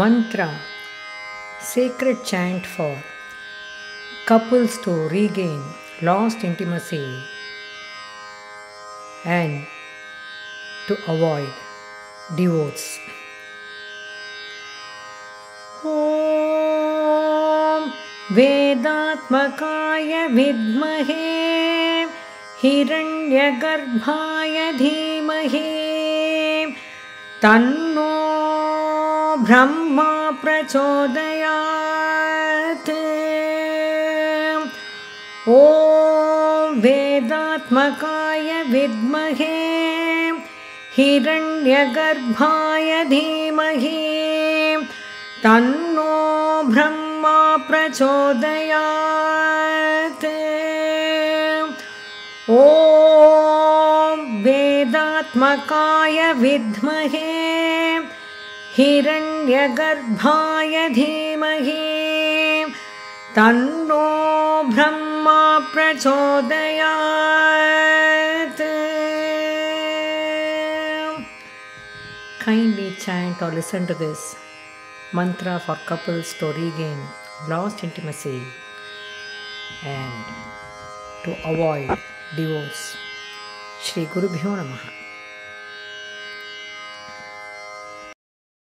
Mantra Sacred chant for couples to regain lost intimacy and to avoid divorce. Om Vedatmakaya Vidmahe Hiranyagarbhaya Dhimahe Tanno Brahma प्रचोदयात्। ॐ वेदात्मकाय विद्महे हिरण्यगर्भाय धीमहि। तन्नो ब्रह्मा प्रचोदयात्। ॐ वेदात्मकाय विद्महे हिरण्यगर्भाय धीमहि तन्नो ब्रह्मा प्रचोदयात् Kindly chant or listen to this mantra for couples to regain lost intimacy and to avoid divorce. Shri Guru Bhyo Namaha.